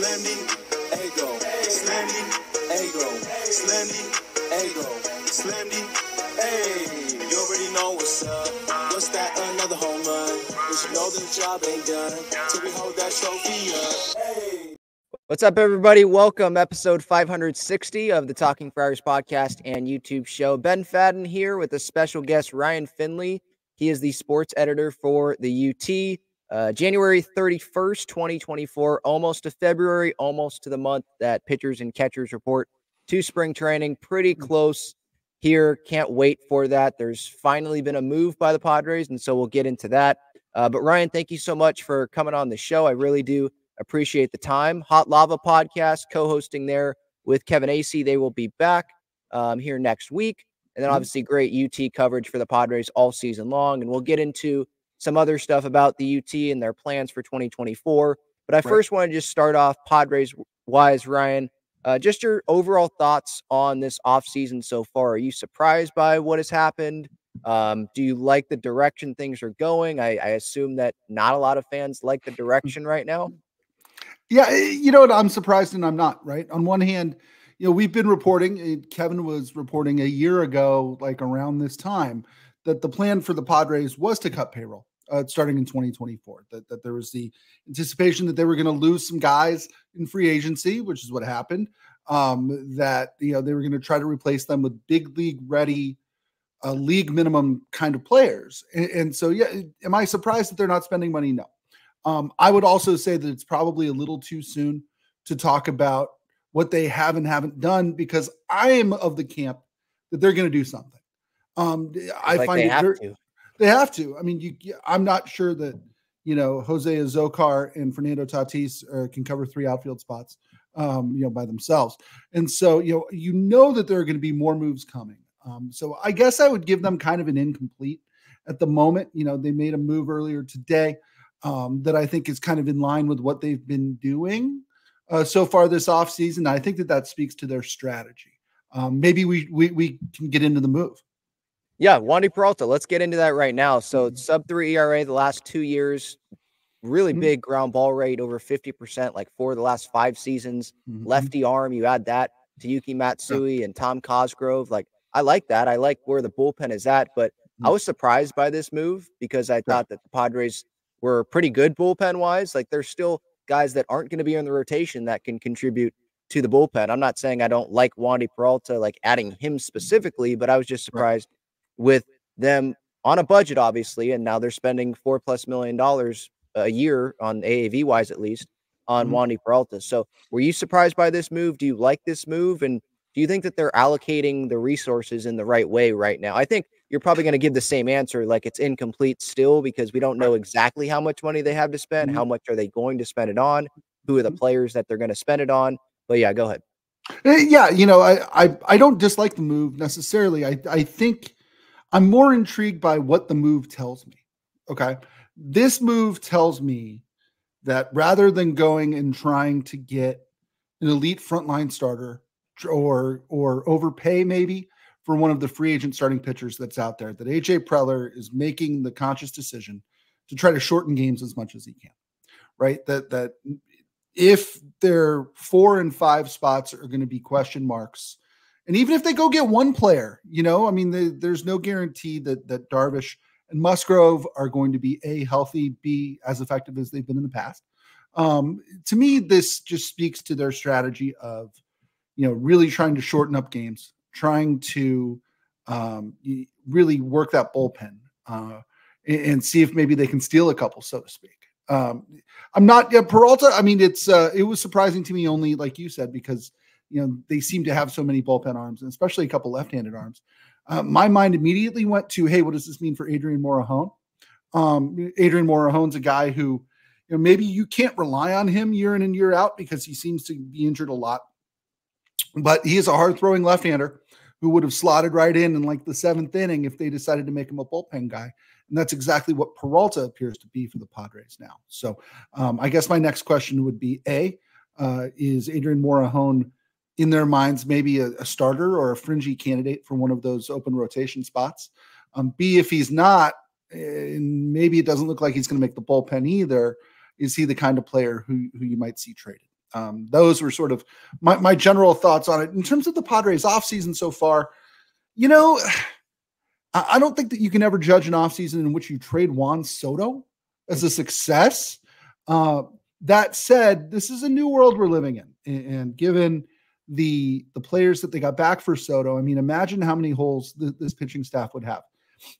Slendy, ego, Slendy, ego, Slendy, ego, Slendy, hey. You already know what's up. What's that? Another home run. But you know the job ain't done till we hold that trophy up. What's up, everybody? Welcome, episode 560 of the Talking Friars podcast and YouTube show. Ben Fadden here with a special guest, Ryan Finley. He is the sports editor for the UT. Uh, January 31st, 2024, almost to February, almost to the month that pitchers and catchers report to spring training. Pretty Hmm. close here. Can't wait for that. There's finally been a move by the Padres, and so we'll get into that. Uh, but Ryan, thank you so much for coming on the show. I really do appreciate the time. Hot Lava Podcast, co hosting there with Kevin Acee. They will be back um, here next week. And then Mhm. obviously great UT coverage for the Padres all season long. And we'll get into some other stuff about the UT and their plans for 2024. But I Right. first want to just start off Padres wise, Ryan. Uh, just your overall thoughts on this offseason so far. Are you surprised by what has happened? Um, do you like the direction things are going? I, I assume that not a lot of fans like the direction right now. Yeah, eh, you know what? I'm surprised and I'm not, right? On one hand, you know, we've been reporting, Kevin was reporting a year ago, like around this time, that the plan for the Padres was to cut payroll uh, starting in 2024. That, that there was the anticipation that they were going to lose some guys in free agency, which is what happened. Um, that, you know, they were going to try to replace them with big league ready, uh, league minimum kind of players. And, and so, yeah, am I surprised that they're not spending money? No. Um, I would also say that it's probably a little too soon to talk about what they have and haven't done because I am of the camp that they're going to do something. Um, I like find they it have ver- to. They have to. I mean, you, I'm not sure that you know Jose Azocar and Fernando Tatis uh, can cover three outfield spots, um, you know, by themselves. And so, you know, you know that there are going to be more moves coming. Um, so I guess I would give them kind of an incomplete at the moment. You know, they made a move earlier today um, that I think is kind of in line with what they've been doing uh, so far this offseason. I think that that speaks to their strategy. Um, maybe we, we we can get into the move. Yeah, Wandy Peralta. Let's get into that right now. So Mhm. sub three ERA the last two years, really Mhm. big ground ball rate over 50%, like for the last five seasons. Mhm. Lefty arm, you add that to Yuki Matsui and Tom Cosgrove. Like, I like that. I like where the bullpen is at, but I Mhm. was surprised by this move because I thought that the Padres were pretty good bullpen wise. Like, there's still guys that aren't going to be in the rotation that can contribute to the bullpen. I'm not saying I don't like Wandy Peralta, like adding him specifically, but I was just Right. With them on a budget, obviously, and now they're spending four plus million dollars a year on AAV wise, at least on Mhm. Wandy Peralta. So, were you surprised by this move? Do you like this move? And do you think that they're allocating the resources in the right way right now? I think you're probably going to give the same answer, like it's incomplete still because we don't know exactly how much money they have to spend. Mhm. How much are they going to spend it on? Who are the Mhm. players that they're going to spend it on? But yeah, go ahead. Eh, Yeah, you know, I, I I don't dislike the move necessarily. I I think I'm more intrigued by what the move tells me. Okay. This move tells me that rather than going and trying to get an elite frontline starter or or overpay maybe for one of the free agent starting pitchers that's out there, that AJ Preller is making the conscious decision to try to shorten games as much as he can. Right? That that if their four and five spots are going to be question marks, and even if they go get one player, you know, I mean, the, there's no guarantee that that Darvish and Musgrove are going to be a healthy, b as effective as they've been in the past. Um, to me, this just speaks to their strategy of, you know, really trying to shorten up games, trying to um, really work that bullpen uh, and, and see if maybe they can steal a couple, so to speak. Um, I'm not yeah, Peralta. I mean, it's uh, it was surprising to me only, like you said, because you know they seem to have so many bullpen arms, and especially a couple left-handed arms. Uh, my mind immediately went to, hey, what does this mean for Adrian Morejon? Um, Adrian Morejon's a guy who, you know, maybe you can't rely on him year in and year out because he seems to be injured a lot. But he is a hard throwing left-hander who would have slotted right in in like the seventh inning if they decided to make him a bullpen guy. And that's exactly what Peralta appears to be for the Padres now. So um, I guess my next question would be A, uh, is Adrian Morejon in their minds maybe a, a, starter or a fringy candidate for one of those open rotation spots? Um, B, if he's not, and maybe it doesn't look like he's going to make the bullpen either, is he the kind of player who, who you might see traded? Um, those were sort of my, my general thoughts on it. In terms of the Padres offseason so far, you know, I, I don't think that you can ever judge an offseason in which you trade Juan Soto as a success. Uh, that said, this is a new world we're living in, and, and given the the players that they got back for Soto, I mean, imagine how many holes th- this pitching staff would have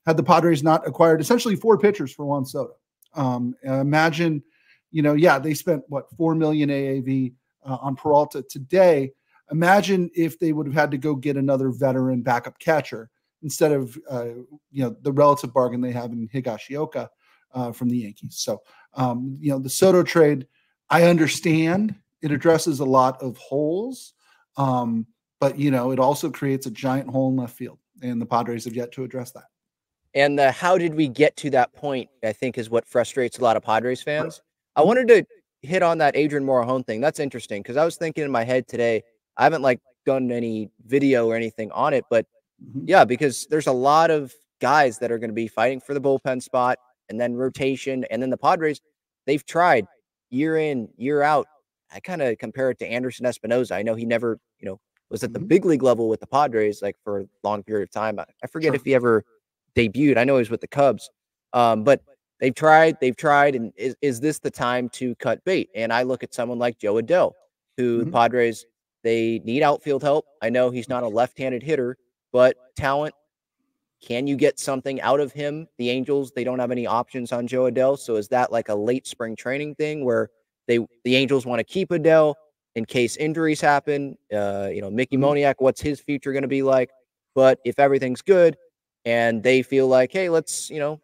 had the Padres not acquired essentially four pitchers for Juan Soto. Um, imagine, you know, yeah, they spent what four million AAV uh, on Peralta today. Imagine if they would have had to go get another veteran backup catcher instead of uh, you know the relative bargain they have in Higashioka uh, from the Yankees. So um, you know the Soto trade, I understand it addresses a lot of holes, um, but you know it also creates a giant hole in left field, and the Padres have yet to address that. And the how did we get to that point? I think is what frustrates a lot of Padres fans. I wanted to hit on that Adrian Morejon thing. That's interesting because I was thinking in my head today. I haven't like done any video or anything on it, but mm-hmm. yeah, because there's a lot of guys that are going to be fighting for the bullpen spot and then rotation, and then the Padres. They've tried year in, year out. I kind of compare it to Anderson Espinoza. I know he never, was at the mm-hmm. big league level with the Padres like for a long period of time. I forget sure. if he ever debuted. I know he was with the Cubs, um, but they've tried, they've tried, and is, is this the time to cut bait? And I look at someone like Jo Adell, who mm-hmm. the Padres they need outfield help. I know he's not a left-handed hitter, but talent. Can you get something out of him? The Angels they don't have any options on Jo Adell, so is that like a late spring training thing where they the Angels want to keep Adell in case injuries happen? Uh, you know, Mickey mm-hmm. Moniak, what's his future going to be like? But if everything's good, and they feel like, hey, let's, you know,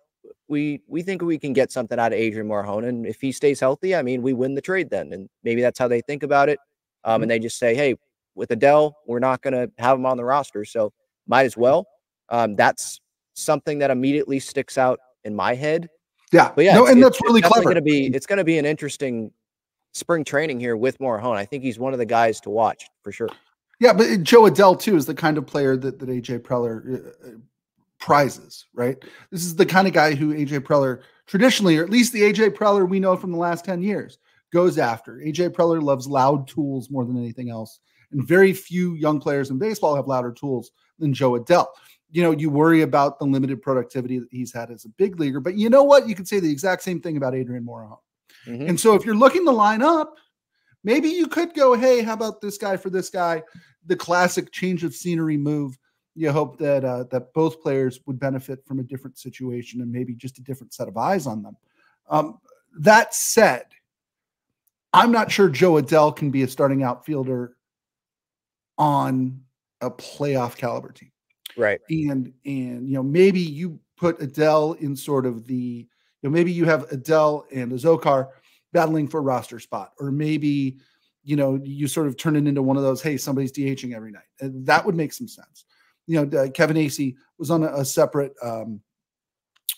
we we think we can get something out of Adrian Morejon, and if he stays healthy, I mean, we win the trade then, and maybe that's how they think about it. Um, and mm-hmm. they just say, hey, with Adell, we're not going to have him on the roster, so might as well. Um, that's something that immediately sticks out in my head. Yeah, but yeah, no, and that's really clever. Gonna be it's going to be an interesting spring training here with Morejon. I think he's one of the guys to watch for sure. Yeah, but Jo Adell too is the kind of player that that AJ Preller uh, prizes, right? This is the kind of guy who AJ Preller traditionally, or at least the AJ Preller we know from the last 10 years, goes after. AJ Preller loves loud tools more than anything else. And very few young players in baseball have louder tools than Joe Adell. You know, you worry about the limited productivity that he's had as a big leaguer, but you know what? You could say the exact same thing about Adrian Morejon. Mm-hmm. And so if you're looking to line up, maybe you could go, hey, how about this guy for this guy? The classic change of scenery move you hope that uh, that both players would benefit from a different situation and maybe just a different set of eyes on them. Um, that said, I'm not sure Jo Adell can be a starting outfielder on a playoff caliber team. Right. And and you know maybe you put Adell in sort of the you know maybe you have Adell and Azocar battling for a roster spot or maybe you know you sort of turn it into one of those hey somebody's DHing every night. And that would make some sense you know, uh, Kevin Acee was on a, a separate um,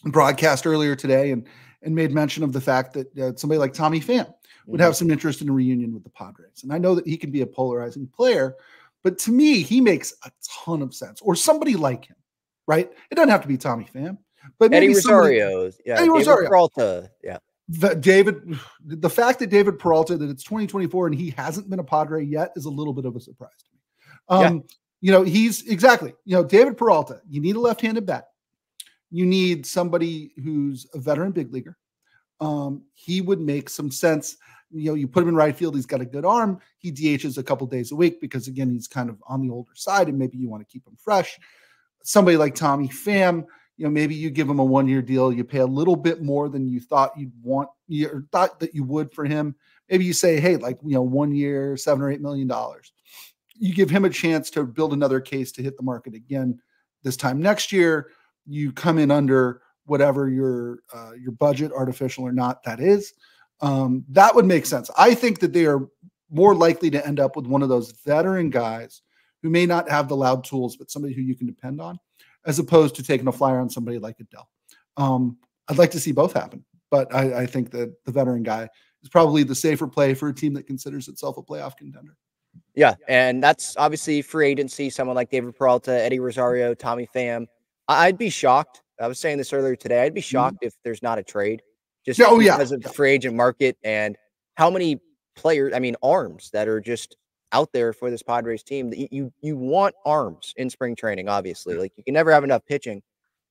broadcast earlier today and and made mention of the fact that uh, somebody like Tommy Pham would have mm-hmm. some interest in a reunion with the Padres. And I know that he can be a polarizing player, but to me, he makes a ton of sense. Or somebody like him, right? It doesn't have to be Tommy Pham, but maybe Eddie Rosario, yeah, Eddie David Rosario, Peralta, yeah. The, David, the fact that David Peralta that it's 2024 and he hasn't been a Padre yet is a little bit of a surprise to me. Um, yeah. You know, he's exactly, you know, David Peralta, you need a left handed bat. You need somebody who's a veteran big leaguer. Um, he would make some sense. You know, you put him in right field, he's got a good arm. He DHs a couple days a week because, again, he's kind of on the older side and maybe you want to keep him fresh. Somebody like Tommy Pham, you know, maybe you give him a one year deal, you pay a little bit more than you thought you'd want, you thought that you would for him. Maybe you say, hey, like, you know, one year, seven or eight million dollars you give him a chance to build another case to hit the market again this time next year. You come in under whatever your uh, your budget, artificial or not, that is. Um, that would make sense. I think that they are more likely to end up with one of those veteran guys who may not have the loud tools, but somebody who you can depend on, as opposed to taking a flyer on somebody like Adell. Um, I'd like to see both happen, but I, I think that the veteran guy is probably the safer play for a team that considers itself a playoff contender. Yeah, and that's obviously free agency. Someone like David Peralta, Eddie Rosario, Tommy Pham. I'd be shocked. I was saying this earlier today. I'd be mm-hmm. shocked mm-hmm. if there's not a trade, just oh, because yeah. of the free agent market and how many players, I mean, arms that are just out there for this Padres team. You, you you want arms in spring training, obviously. Like you can never have enough pitching,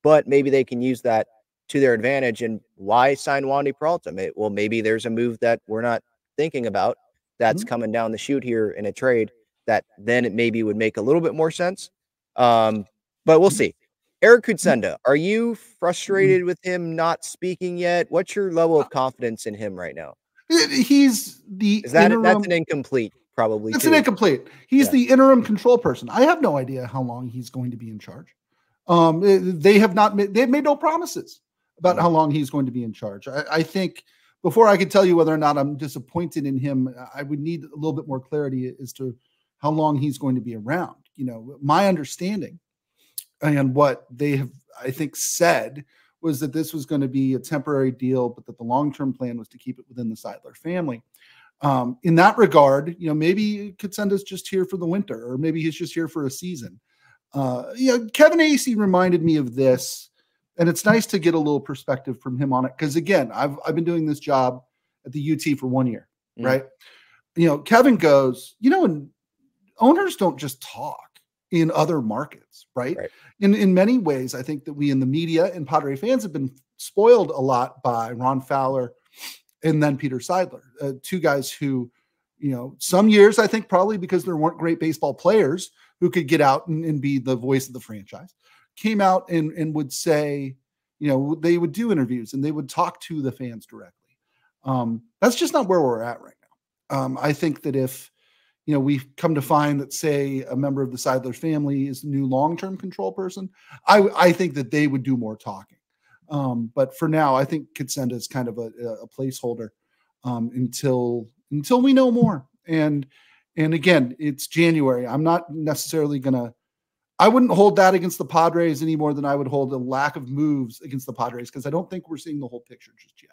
but maybe they can use that to their advantage. And why sign Wandy Peralta? Well, maybe there's a move that we're not thinking about that's mm-hmm. coming down the chute here in a trade that then it maybe would make a little bit more sense. Um, but we'll see. Eric mm-hmm. Kutsenda, are you mm-hmm. frustrated with him not speaking yet? What's your level of confidence in him right now? He's the Is that interim, that's an incomplete, probably. It's too. an incomplete. He's yeah. the interim control person. I have no idea how long he's going to be in charge. Um, eh, they have not made they've made no promises about how long he's going to be in charge. I, I think before I could tell you whether or not I'm disappointed in him, I would need a little bit more clarity as to how long he's going to be around. You know, my understanding and what they have, I think, said was that this was going to be a temporary deal, but that the long term plan was to keep it within the Seidler family. Um, in that regard, you know, maybe Kutsenda's just here for the winter, or maybe he's just here for a season. Uh, you know, Kevin Acee reminded me of this, and it's nice to get a little perspective from him on it because again, I've I've been doing this job at the UT for one year, mm. right? You know, Kevin goes, you know, and owners don't just talk in other markets, right? right? In in many ways, I think that we in the media and Padre fans have been spoiled a lot by Ron Fowler and then Peter Seidler, uh, two guys who, you know, some years I think probably because there weren't great baseball players who could get out and, and be the voice of the franchise, came out and and would say, you know, they would do interviews and they would talk to the fans directly. Um, that's just not where we're at right now. Um, I think that if you know, we've come to find that, say, a member of the Seidler family is the new long-term control person. I, I think that they would do more talking. Um, but for now, I think Kutsenda is kind of a, a placeholder um, until until we know more. And and again, it's January. I'm not necessarily gonna. I wouldn't hold that against the Padres any more than I would hold a lack of moves against the Padres because I don't think we're seeing the whole picture just yet.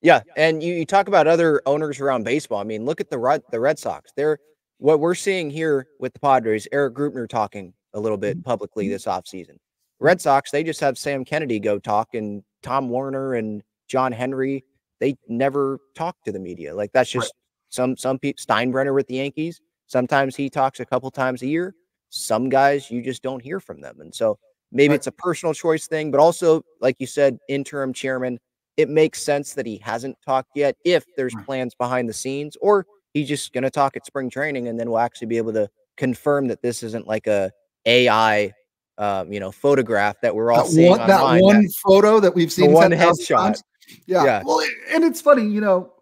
Yeah, and you, you talk about other owners around baseball. I mean, look at the Red the Red Sox. They're what we're seeing here with the Padres, Erik Greupner talking a little bit mm-hmm. publicly this offseason. Red Sox, they just have Sam Kennedy go talk and Tom Warner and John Henry. They never talk to the media. Like that's just right. some some people Steinbrenner with the Yankees. Sometimes he talks a couple times a year. Some guys you just don't hear from them. And so maybe right. it's a personal choice thing, but also, like you said, interim chairman, it makes sense that he hasn't talked yet if there's right. plans behind the scenes or he's just going to talk at spring training and then we'll actually be able to confirm that this isn't like a AI um, you know, photograph that we're all that seeing. One, that one that, photo that we've seen one headshot. Yeah. yeah. Well, and it's funny, you know,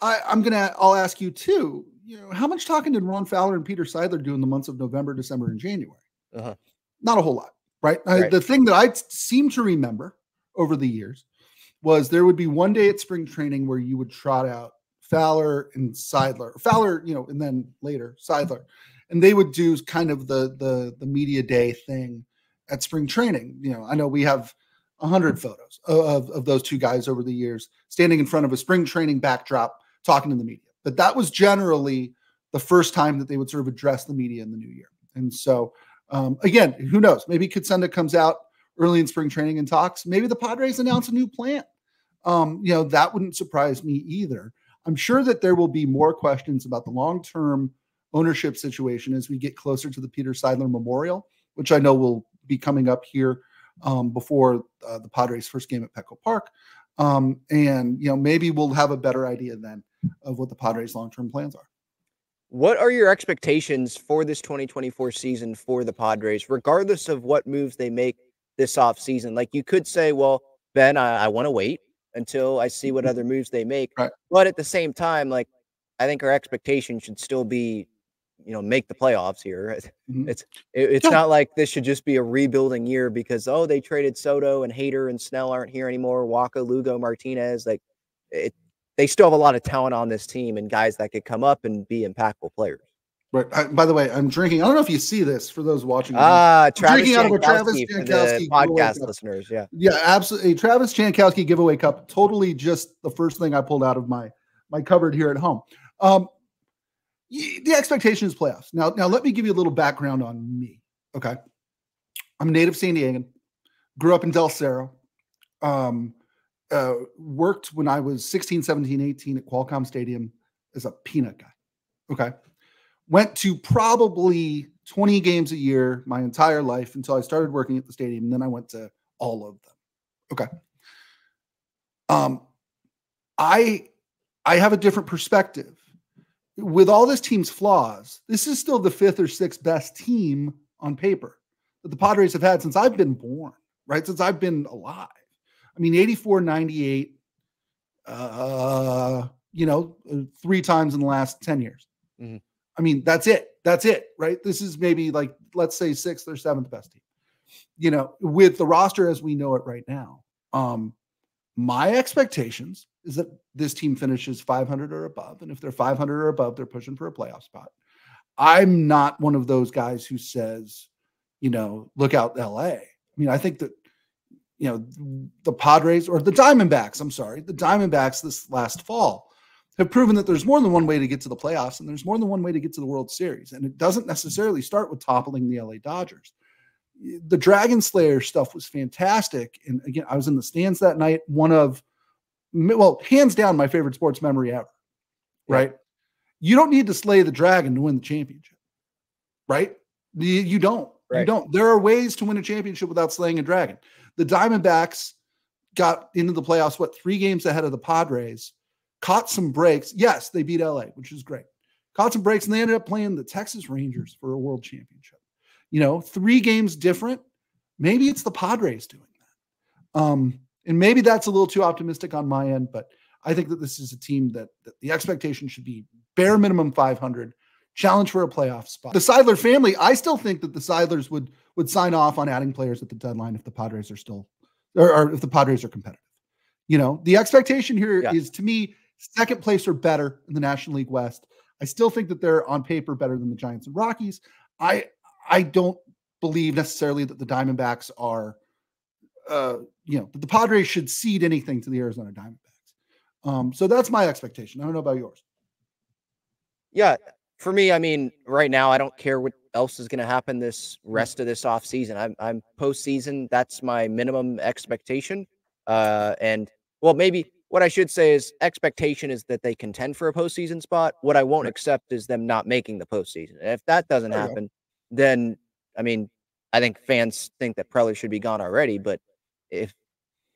I, I'm gonna I'll ask you too. You know, how much talking did Ron Fowler and Peter Seidler do in the months of November, December, and January? Uh-huh. Not a whole lot, right? right. I, the thing that I seem to remember over the years was there would be one day at spring training where you would trot out Fowler and Seidler. Fowler, you know, and then later Seidler, and they would do kind of the the the media day thing at spring training. You know, I know we have a hundred photos of, of those two guys over the years standing in front of a spring training backdrop talking to the media. But that was generally the first time that they would sort of address the media in the new year. And so, um, again, who knows? Maybe Kutsenda comes out early in spring training and talks. Maybe the Padres announce a new plan. Um, you know, that wouldn't surprise me either. I'm sure that there will be more questions about the long term ownership situation as we get closer to the Peter Seidler Memorial, which I know will be coming up here um, before uh, the Padres' first game at Petco Park. Um, and you know, maybe we'll have a better idea then of what the Padres' long-term plans are. What are your expectations for this 2024 season for the Padres, regardless of what moves they make this offseason? Like you could say, well, Ben, I, I want to wait until I see what mm-hmm. other moves they make. Right. But at the same time, like I think our expectation should still be, you know, make the playoffs here. Mm-hmm. It's it, it's yeah. not like this should just be a rebuilding year because oh they traded Soto and Hader and Snell aren't here anymore. Wacha, Lugo, Martinez, like it, they still have a lot of talent on this team and guys that could come up and be impactful players. Right. I, by the way, I'm drinking. I don't know if you see this for those watching. Ah, Travis drinking out of a Travis Jankowski podcast listeners. Yeah. Yeah, absolutely. Travis Jankowski giveaway cup. Totally just the first thing I pulled out of my my cupboard here at home. Um, the expectation is playoffs. Now, now let me give you a little background on me. Okay. I'm native San Diegan, grew up in Del Cerro. Um, uh, worked when I was 16, 17, 18 at Qualcomm Stadium as a peanut guy. Okay. Went to probably 20 games a year my entire life until I started working at the stadium. And then I went to all of them. Okay. Um, I I have a different perspective. With all this team's flaws, this is still the fifth or sixth best team on paper that the Padres have had since I've been born, right? Since I've been alive. I mean, 84, 98, uh, you know, three times in the last 10 years. Mm-hmm. I mean, that's it. That's it, right? This is maybe like, let's say sixth or seventh best team, you know, with the roster as we know it right now. Um, my expectations is that this team finishes 500 or above. And if they're 500 or above, they're pushing for a playoff spot. I'm not one of those guys who says, you know, look out LA. I mean, I think that, you know, the Padres or the Diamondbacks, I'm sorry, the Diamondbacks this last fall have proven that there's more than one way to get to the playoffs and there's more than one way to get to the World Series. And it doesn't necessarily start with toppling the LA Dodgers the Dragon Slayer stuff was fantastic. And again, I was in the stands that night. One of, well, hands down, my favorite sports memory ever. Right? You don't need to slay the dragon to win the championship. Right? You don't. Right. You don't. There are ways to win a championship without slaying a dragon. The Diamondbacks got into the playoffs, what, three games ahead of the Padres, caught some breaks. Yes, they beat LA, which is great. Caught some breaks, and they ended up playing the Texas Rangers for a world championship you know, three games different. Maybe it's the Padres doing that. Um, and maybe that's a little too optimistic on my end, but I think that this is a team that, that the expectation should be bare minimum 500, challenge for a playoff spot. The Seidler family, I still think that the Seidlers would would sign off on adding players at the deadline if the Padres are still, or, or if the Padres are competitive. You know, the expectation here yeah. is to me second place or better in the National League West. I still think that they're on paper better than the Giants and Rockies. I I don't believe necessarily that the Diamondbacks are, uh, you know, the Padres should cede anything to the Arizona Diamondbacks. Um, so that's my expectation. I don't know about yours. Yeah, for me, I mean, right now, I don't care what else is going to happen this rest of this off season. I'm, I'm postseason. That's my minimum expectation. Uh, and well, maybe what I should say is expectation is that they contend for a postseason spot. What I won't accept is them not making the postseason. And if that doesn't happen, then I mean, I think fans think that Preller should be gone already, but if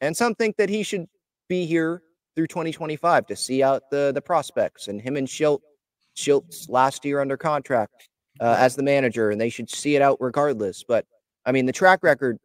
and some think that he should be here through 2025 to see out the the prospects and him and Shildt Shildt's last year under contract uh, as the manager, and they should see it out regardless. But I mean, the track record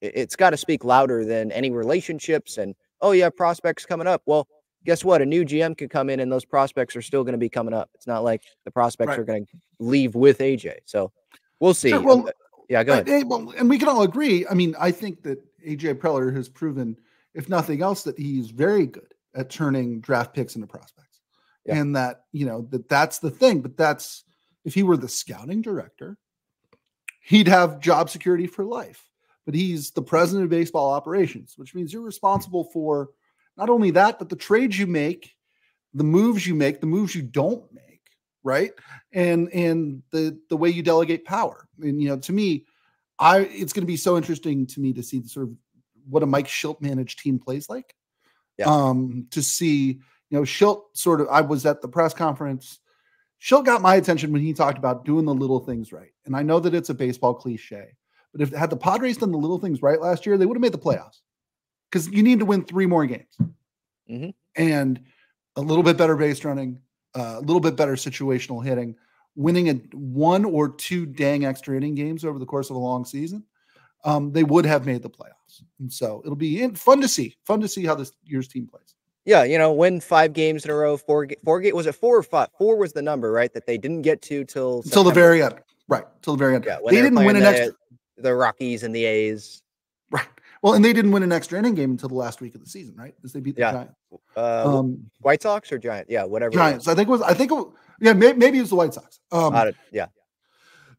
it's got to speak louder than any relationships and oh yeah, prospects coming up. Well, guess what? A new GM could come in and those prospects are still going to be coming up. It's not like the prospects right. are going to leave with AJ. So we'll see. Sure, well, uh, yeah, go uh, ahead. Eh, well, and we can all agree. I mean, I think that AJ Preller has proven, if nothing else, that he's very good at turning draft picks into prospects. Yeah. And that, you know, that that's the thing. But that's if he were the scouting director, he'd have job security for life. But he's the president of baseball operations, which means you're responsible for not only that, but the trades you make, the moves you make, the moves you don't make, right? And and the the way you delegate power. And you know, to me, I it's going to be so interesting to me to see the sort of what a Mike Shildt managed team plays like. Yeah. Um, to see, you know, Shildt sort of I was at the press conference. Shildt got my attention when he talked about doing the little things right. And I know that it's a baseball cliche, but if had the Padres done the little things right last year, they would have made the playoffs because you need to win three more games mm-hmm. and a little bit better base running, uh, a little bit better situational hitting, winning a one or two dang extra inning games over the course of a long season. Um, they would have made the playoffs, and so it'll be fun to see. Fun to see how this year's team plays. Yeah, you know, win five games in a row. Four, four game was it four or five? Four was the number, right? That they didn't get to till until the very end. Right, till the very end. Yeah, they, didn't win an the, extra. The Rockies and the A's. Well, and they didn't win an extra inning game until the last week of the season, right? Because they beat the yeah. Giants. Uh, um, White Sox or Giants? Yeah, whatever. Giants. I think it was. I think. It, yeah, maybe, maybe, it was the White Sox. Um, uh, yeah.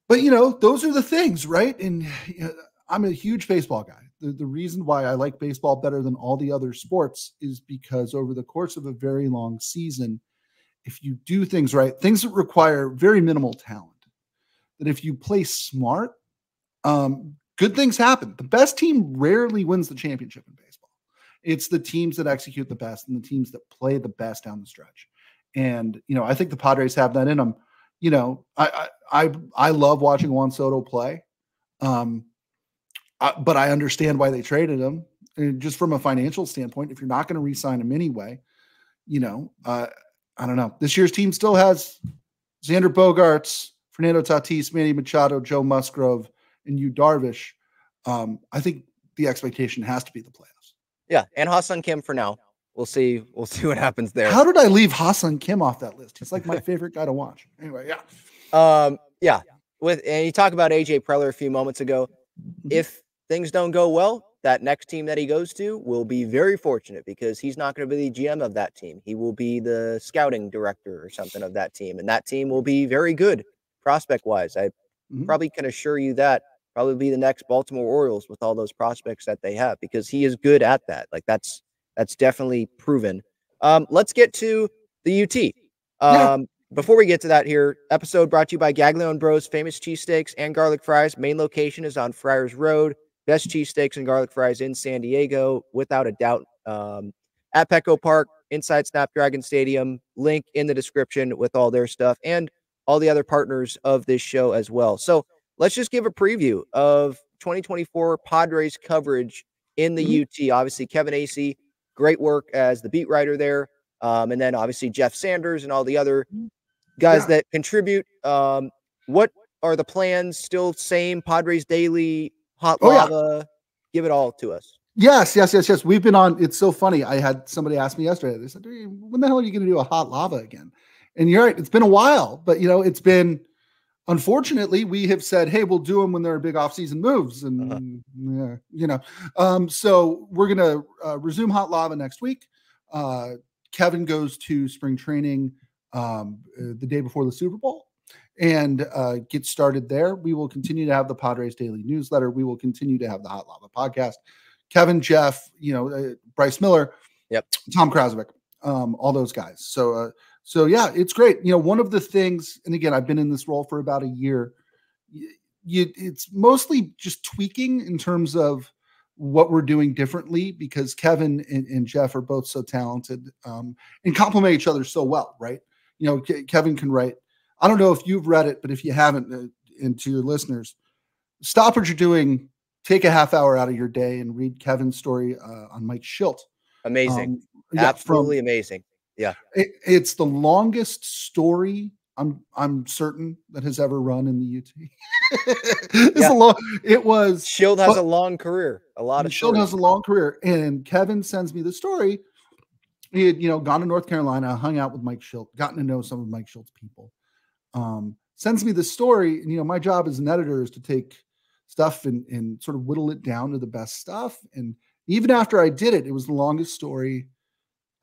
But you know, those are the things, right? And you know, I'm a huge baseball guy. The, the reason why I like baseball better than all the other sports is because over the course of a very long season, if you do things right, things that require very minimal talent, that if you play smart, um, good things happen. The best team rarely wins the championship in baseball. It's the teams that execute the best and the teams that play the best down the stretch. And you know, I think the Padres have that in them. You know, I I I, love watching Juan Soto play, um, I, but I understand why they traded him. And just from a financial standpoint, if you're not going to re-sign him anyway, you know, uh, I don't know. This year's team still has Xander Bogaerts, Fernando Tatis, Manny Machado, Joe Musgrove, and Yu Darvish. Um, I think the expectation has to be the playoffs. Yeah, and Ha-Seong Kim for now. We'll see. We'll see what happens there. How did I leave Ha-Seong Kim off that list? He's like my favorite guy to watch. Anyway, yeah. Um, yeah. With and you talk about AJ Preller a few moments ago. Mm-hmm. If things don't go well, that next team that he goes to will be very fortunate because he's not going to be the GM of that team. He will be the scouting director or something of that team, and that team will be very good prospect wise. I Mhm. probably can assure you that probably be the next Baltimore Orioles with all those prospects that they have because he is good at that. Like that's that's definitely proven. Um, let's get to the UT. Yeah. Um, before we get to that here, episode brought to you by Gaglione Bros, famous cheesesteaks and garlic fries. Main location is on Friars Road. Best cheesesteaks and garlic fries in San Diego, without a doubt. Um, at Petco Park, inside Snapdragon Stadium. Link in the description with all their stuff and all the other partners of this show as well. So let's just give a preview of 2024 Padres coverage in the UT. Obviously, Kevin Acee, great work as the beat writer there. Um, and then obviously Jeff Sanders and all the other guys Yeah. that contribute. Um, what are the plans? Still same Padres Daily, Hot Oh, yeah. Lava? Give it all to us. Yes, yes, yes, yes. We've been on. It's so funny. I had somebody ask me yesterday. They said, "Hey, "When the hell are you going to do a hot lava again?" And you're right. It's been a while, but you know, it's been. Unfortunately, we have said, "Hey, we'll do them when there are big off-season moves," and Uh-huh. yeah, you know, um, so we're going to uh, resume hot lava next week. Uh, Kevin goes to spring training um, uh, the day before the Super Bowl and uh, get started there. We will continue to have the Padres Daily newsletter. We will continue to have the Hot Lava podcast. Kevin, Jeff, you know, uh, Bryce Miller, Yep. Tom Krasovic, um, all those guys. So, uh, so yeah, it's great. You know, one of the things, and again, I've been in this role for about a year. You, it's mostly just tweaking in terms of what we're doing differently because Kevin and, and Jeff are both so talented um, and complement each other so well, right? You know, Ke- Kevin can write. I don't know if you've read it, but if you haven't, uh, and to your listeners, stop what you're doing, take a half hour out of your day, and read Kevin's story uh, on Mike Shildt. Amazing. Um, yeah, from- Absolutely amazing. it, it's the longest story I'm I'm certain that has ever run in the UT. it's Yeah. a long, it was Shildt has But- a long career. A lot of Shildt has a long career, and Kevin sends me the story. He had, you know, gone to North Carolina, hung out with Mike Shildt, gotten to know some of Mike Shildt's people. Um, sends me the story, and you know, my job as an editor is to take stuff and and sort of whittle it down to the best stuff. And even after I did it, it was the longest story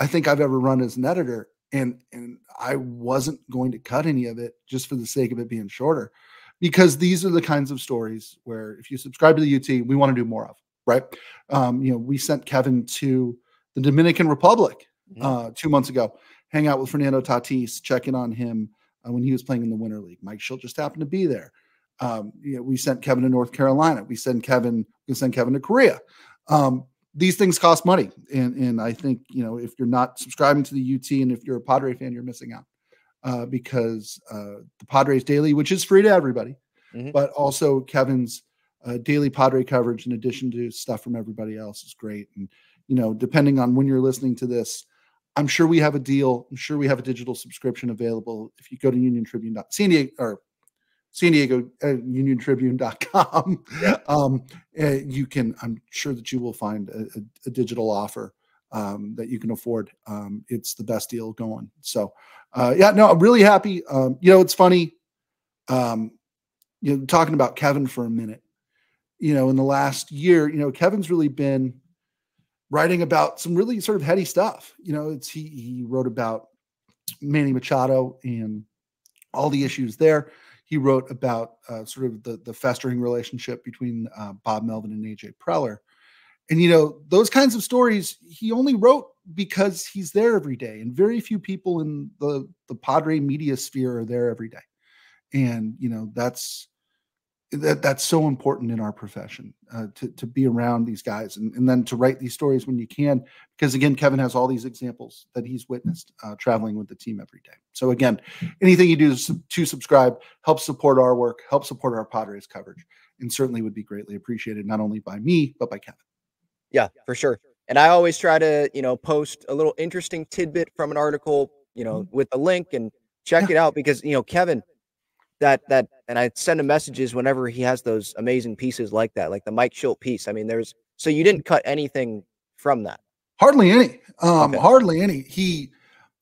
I think I've ever run as an editor. And and I wasn't going to cut any of it just for the sake of it being shorter. Because these are the kinds of stories where if you subscribe to the UT, we want to do more of, right? Um, you know, we sent Kevin to the Dominican Republic Mhm. uh, two months ago, hang out with Fernando Tatis, check in on him uh, when he was playing in the Winter League. Mike Shildt just happened to be there. Um, you know, we sent Kevin to North Carolina. We send Kevin, we send Kevin to Korea. Um, these things cost money, and and I think you know if you're not subscribing to the UT and if you're a Padre fan, you're missing out uh, because uh, the Padres Daily, which is free to everybody, Mhm. but also Kevin's uh, daily Padre coverage in addition to stuff from everybody else is great. And you know, depending on when you're listening to this, I'm sure we have a deal. I'm sure we have a digital subscription available. If you go to Union Tribune, San Diego or San Diego uh, um, uh, you can. I'm sure that you will find a, a, a digital offer um, that you can afford. Um, it's the best deal going. So, uh, yeah, no, I'm really happy. Um, you know, it's funny. Um, you know, talking about Kevin for a minute. You know, in the last year, you know, Kevin's really been writing about some really sort of heady stuff. You know, it's he he wrote about Manny Machado and all the issues there. He wrote about uh, sort of the the festering relationship between uh, Bob Melvin and AJ Preller. And you know, those kinds of stories he only wrote because he's there every day, and very few people in the the Padre media sphere are there every day. And you know, that's that that's so important in our profession uh, to to be around these guys and, and then to write these stories when you can because again Kevin has all these examples that he's witnessed uh, traveling with the team every day. So again, anything you do to subscribe helps support our work, helps support our Padres coverage, and certainly would be greatly appreciated not only by me but by Kevin. Yeah, for sure. And I always try to you know post a little interesting tidbit from an article you know mm-hmm. with a link and check yeah. it out because you know Kevin that that and I send him messages whenever he has those amazing pieces like that, like the Mike Shildt piece. I mean, there's so you didn't cut anything from that. Hardly any. Um, okay. hardly any. He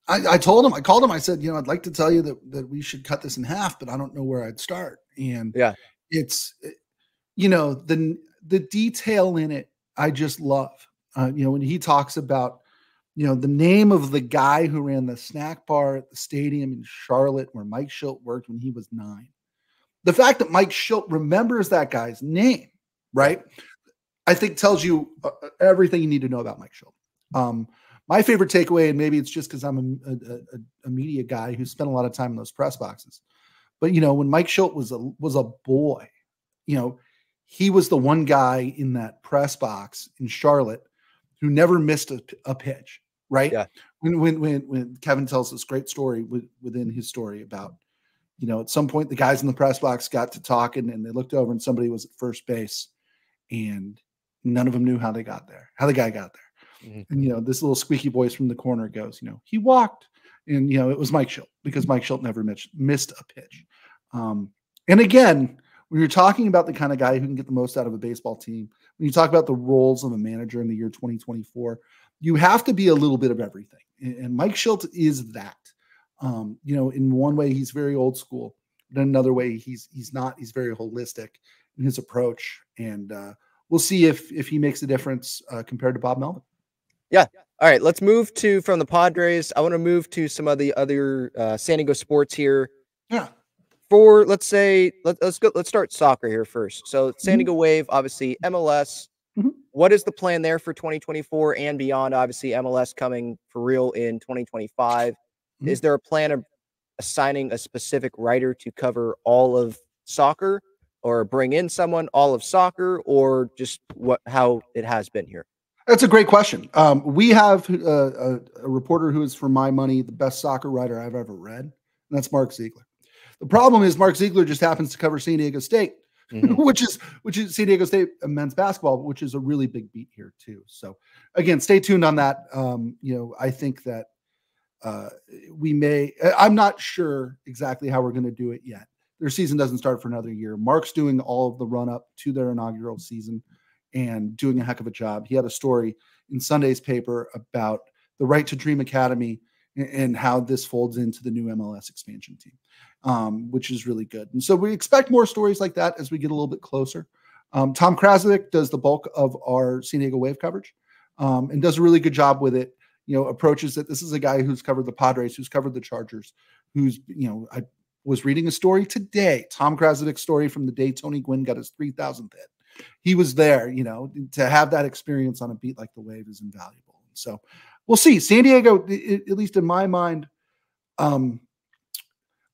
I, I, told him, I called him, I said, you know, I'd like to tell you that that we should cut this in half, but I don't know where I'd start. And yeah, it's you know, the the detail in it I just love. Uh, you know, when he talks about you know, the name of the guy who ran the snack bar at the stadium in Charlotte where Mike Shildt worked when he was nine. The fact that Mike Shildt remembers that guy's name, right? I think tells you uh, uh, everything you need to know about Mike Shildt. Um, my favorite takeaway, and maybe it's just because I'm a, a, a, media guy who spent a lot of time in those press boxes, but you know, when Mike Shildt was a was a boy, you know, he was the one guy in that press box in Charlotte who never missed a, a pitch right? Yeah. When when when when Kevin tells this great story within his story about, you know, at some point the guys in the press box got to talking and they looked over and somebody was at first base, and none of them knew how they got there, how the guy got there. Mm-hmm. And you know, this little squeaky voice from the corner goes, you know, he walked, and you know, it was Mike Shildt because Mike Shildt never missed missed a pitch. Um, and again, when you're talking about the kind of guy who can get the most out of a baseball team, when you talk about the roles of a manager in the year 2024, you have to be a little bit of everything. And Mike Shildt is that. Um, you know, in one way, he's very old school. But in another way, he's he's not. He's very holistic in his approach, and uh, we'll see if if he makes a difference uh, compared to Bob Melvin. Yeah. All right. Let's move to from the Padres. I want to move to some of the other uh, San Diego sports here. Yeah. For let's say let, us go. Let's start soccer here first. So San mm-hmm. Diego Wave, obviously MLS. Mm-hmm. What is the plan there for 2024 and beyond? Obviously, MLS coming for real in 2025. Mm-hmm. Is there a plan of assigning a specific writer to cover all of soccer, or bring in someone all of soccer, or just what how it has been here? That's a great question. Um, we have a, uh, a, a, reporter who is, for my money, the best soccer writer I've ever read, and that's Mark Ziegler. The problem is Mark Ziegler just happens to cover San Diego State, mm-hmm. which is which is San Diego State men's basketball, which is a really big beat here too. So again, stay tuned on that. Um, you know, I think that uh, we may. I'm not sure exactly how we're going to do it yet. Their season doesn't start for another year. Mark's doing all of the run up to their inaugural season and doing a heck of a job. He had a story in Sunday's paper about the Right to Dream Academy and how this folds into the new MLS expansion team um, which is really good. And so we expect more stories like that as we get a little bit closer. Um, Tom Krasovic does the bulk of our San Diego Wave coverage um, and does a really good job with it. You know, approaches that this is a guy who's covered the Padres, who's covered the Chargers, who's, you know, I was reading a story today, Tom Krasovic's story from the day Tony Gwynn got his 3000th hit. He was there, you know, to have that experience on a beat like the Wave is invaluable. So we'll see. San Diego, at least in my mind, um,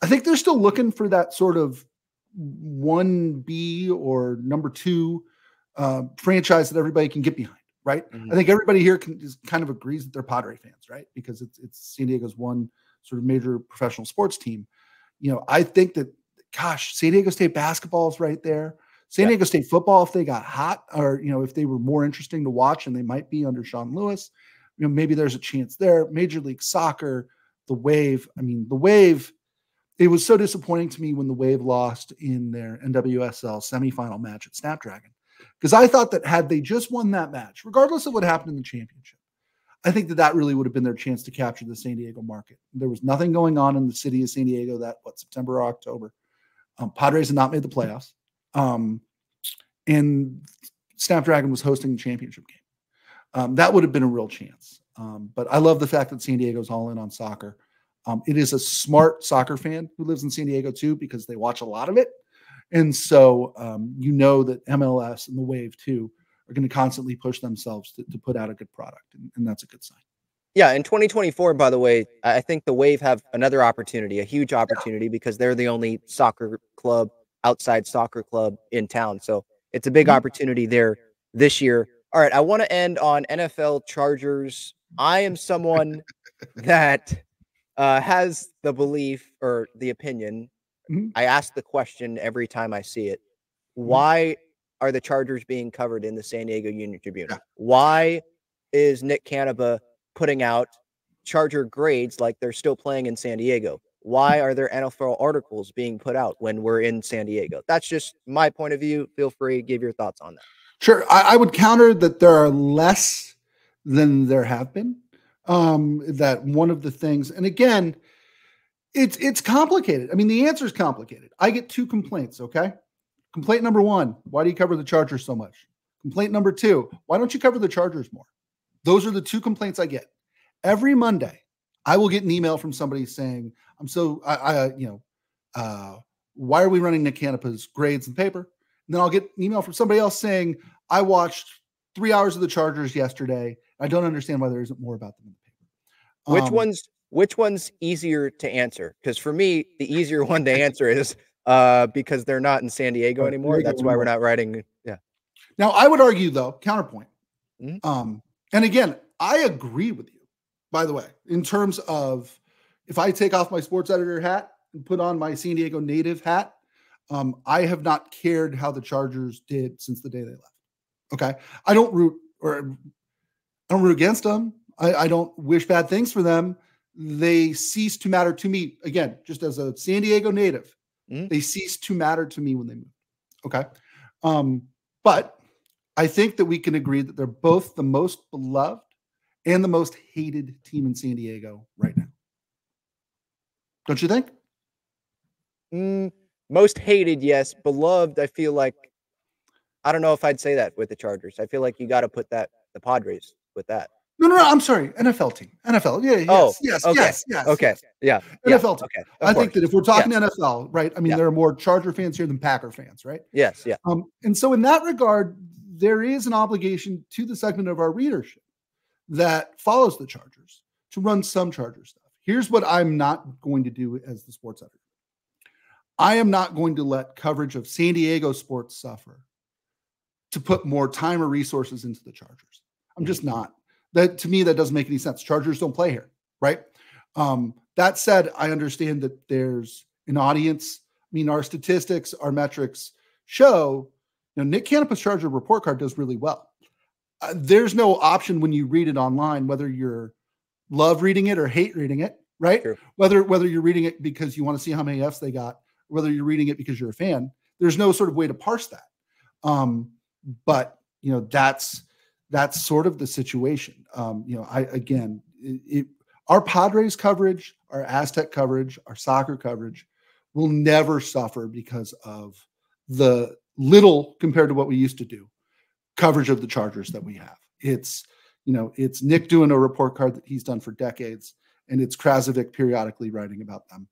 I think they're still looking for that sort of one B or number two uh, franchise that everybody can get behind, right? Mm-hmm. I think everybody here can kind of agrees that they're Padre fans, right? Because it's it's San Diego's one sort of major professional sports team. You know, I think that gosh, San Diego State basketball is right there. San yeah. Diego State football, if they got hot, or you know, if they were more interesting to watch, and they might be under Sean Lewis, you know, maybe there's a chance there. Major League Soccer, the Wave. I mean, the Wave it was so disappointing to me when the Wave lost in their NWSL semifinal match at Snapdragon because I thought that had they just won that match, regardless of what happened in the championship, I think that that really would have been their chance to capture the San Diego market. There was nothing going on in the city of San Diego that what September or October. Um, Padres had not made the playoffs, um, and Snapdragon was hosting the championship game. Um, that would have been a real chance. Um, but I love the fact that San Diego's all in on soccer. Um, it is a smart soccer fan who lives in San Diego too, because they watch a lot of it. And so um, you know that MLS and the Wave too are going to constantly push themselves to, to put out a good product. And, and, that's a good sign. Yeah. In 2024, by the way, I think the Wave have another opportunity, a huge opportunity, yeah. because they're the only soccer club outside soccer club in town. So it's a big Mhm. opportunity there this year. All right, I want to end on NFL Chargers. I am someone that uh, has the belief or the opinion. Mhm. I ask the question every time I see it. Mm-hmm. Why are the Chargers being covered in the San Diego Union Tribune? Yeah. Why is Nick Canepa putting out Charger grades like they're still playing in San Diego? Why are there NFL articles being put out when we're in San Diego? That's just my point of view. Feel free to give your thoughts on that. Sure. I, I would counter that there are less than there have been. Um, that one of the things, and again, it's it's complicated. I mean, the answer is complicated. I get two complaints. Okay. Complaint number one: Why do you cover the Chargers so much? Complaint number two: Why don't you cover the Chargers more? Those are the two complaints I get every Monday. I will get an email from somebody saying, "I'm so I, I you know, uh, why are we running Nick Canepa's grades and paper?" And then I'll get an email from somebody else saying, I watched three hours of the Chargers yesterday. I don't understand why there isn't more about them in the paper. Which Um, one's which one's easier to answer? Because for me, the easier one to answer is uh because they're not in San Diego anymore. That's why we're not writing. Yeah. Now, I would argue, though, counterpoint. Mhm. Um, and again, I agree with you, by the way, in terms of if I take off my sports editor hat and put on my San Diego native hat, um, I have not cared how the Chargers did since the day they left. Okay. I don't root or I don't root against them. I, I don't wish bad things for them. They cease to matter to me. Again, just as a San Diego native, Mhm. they cease to matter to me when they move. Okay. Um, but I think that we can agree that they're both the most beloved and the most hated team in San Diego right now. Don't you think? Mm, most hated, yes. Beloved, I feel like I don't know if I'd say that with the Chargers. I feel like you got to put that the Padres with that. No, no, no. I'm sorry. NFL team. NFL. Yeah. Yes. Oh, yes. okay, Yes. Yes. Okay. yes. Yeah. NFL team. Okay. of I think that if we're talking NFL, right? I mean, Yeah. there are more Charger fans here than Packer fans, right? Yes. Yeah. Um, and so, in that regard, there is an obligation to the segment of our readership that follows the Chargers to run some Charger stuff. Here's what I'm not going to do as the sports editor I am not going to let coverage of San Diego sports suffer to put more time or resources into the Chargers. I'm just not. That to me, that doesn't make any sense. Chargers don't play here, right? Um, that said, I understand that there's an audience. I mean, our statistics, our metrics show, you know, Nick Canepa's Charger report card does really well. Uh, there's no option when you read it online, whether you're love reading it or hate reading it, right? True. Whether whether you're reading it because you want to see how many Fs they got, whether you're reading it because you're a fan, there's no sort of way to parse that. Um, but you know, that's that's sort of the situation. Um, you know, I again, it, it, our Padres coverage, our Aztec coverage, our soccer coverage will never suffer because of the little compared to what we used to do coverage of the Chargers that we have. It's you know, it's Nick doing a report card that he's done for decades, and it's Krasovic periodically writing about them,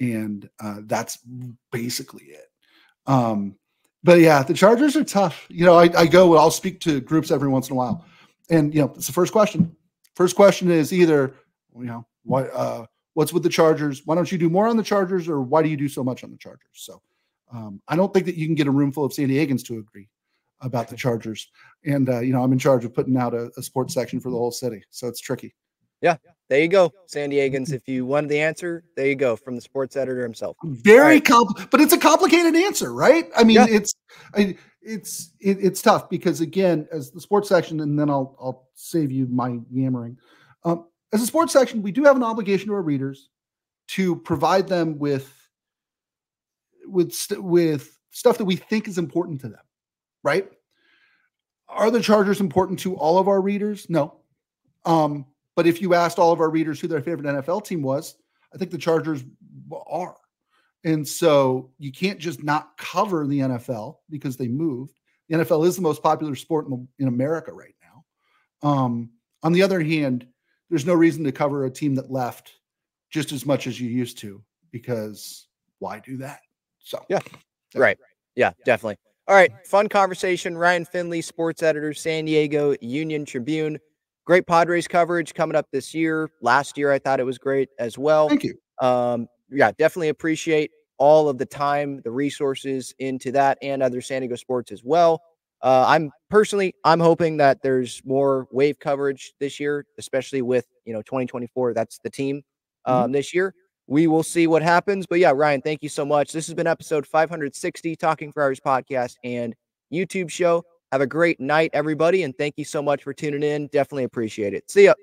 and uh, that's basically it. Um, but yeah, the Chargers are tough. You know, I, I go, I'll speak to groups every once in a while, and you know, it's the first question. First question is either, you know, what uh, what's with the Chargers? Why don't you do more on the Chargers, or why do you do so much on the Chargers? So, um, I don't think that you can get a room full of San Diegans to agree about the Chargers. And uh, you know, I'm in charge of putting out a, a sports section for the whole city, so it's tricky. Yeah, there you go, San Diegans. If you wanted the answer, there you go from the sports editor himself. Very Right. compl- but it's a complicated answer, right? I mean, Yeah. it's I, it's it, it's tough because again, as the sports section, and then I'll I'll save you my yammering. Um, as a sports section, we do have an obligation to our readers to provide them with with st- with stuff that we think is important to them, right? Are the Chargers important to all of our readers? No. Um, but if you asked all of our readers who their favorite NFL team was, I think the Chargers are. And so you can't just not cover the NFL because they moved. The NFL is the most popular sport in, in America right now. Um, on the other hand, there's no reason to cover a team that left just as much as you used to because why do that? So Yeah. Right. Yeah, definitely. All right. Fun conversation. Ryan Finley, sports editor, San Diego Union Tribune. Great Padres coverage coming up this year. Last year, I thought it was great as well. thank you. Um, yeah, definitely appreciate all of the time, the resources into that and other San Diego sports as well. Uh, I'm personally, I'm hoping that there's more wave coverage this year, especially with you know 2024. That's the team um, mm-hmm. this year. We will see what happens. But yeah, Ryan, thank you so much. This has been episode 560, Talking Friars podcast and YouTube show. Have a great night, everybody, and thank you so much for tuning in. Definitely appreciate it. See ya.